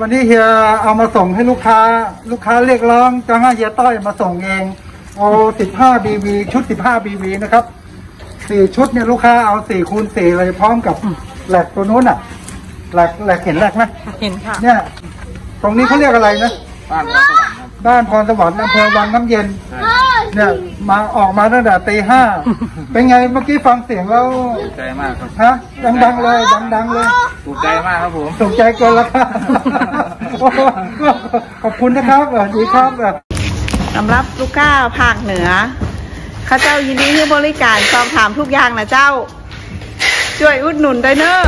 วันนี้เฮียเอามาส่งให้ลูกค้า ลูกค้าเรียกร้องจะให้เฮียต้อยมาส่งเองโอ้15 BV ชุด 15 BV นะครับสี่ชุดเนี่ยลูกค้าเอาสี่คูณสี่เลยพร้อมกับแหลกตัวนู้นอะแหลกแหลกเห็นแหลกไหมเห็นค่ะเนี่ย ตรงนี้เขาเรียกอะไรนะบ้านพระสวรรค์ครับบ้านพรสวรรค์อำเภอวังน้ำเย็น เนี่ยมาออกมาตั้งแต่ตีห้า เป็นไงเมื่อกี้ฟังเสียงแล้วถูกใจมากครับฮะดังๆเลยดังๆเลยถูกใจมากครับผมถูกใจเกินราคาขอบคุณนะครับสวัสดีครับสำหรับลูกค้าภาคเหนือข้าเจ้ายินดีให้บริการสอบถามทุกอย่างนะเจ้า ช่วยอุดหนุนด้วยเนอะ